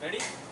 Ready?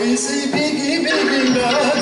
Oysa ipi gibi bilmem.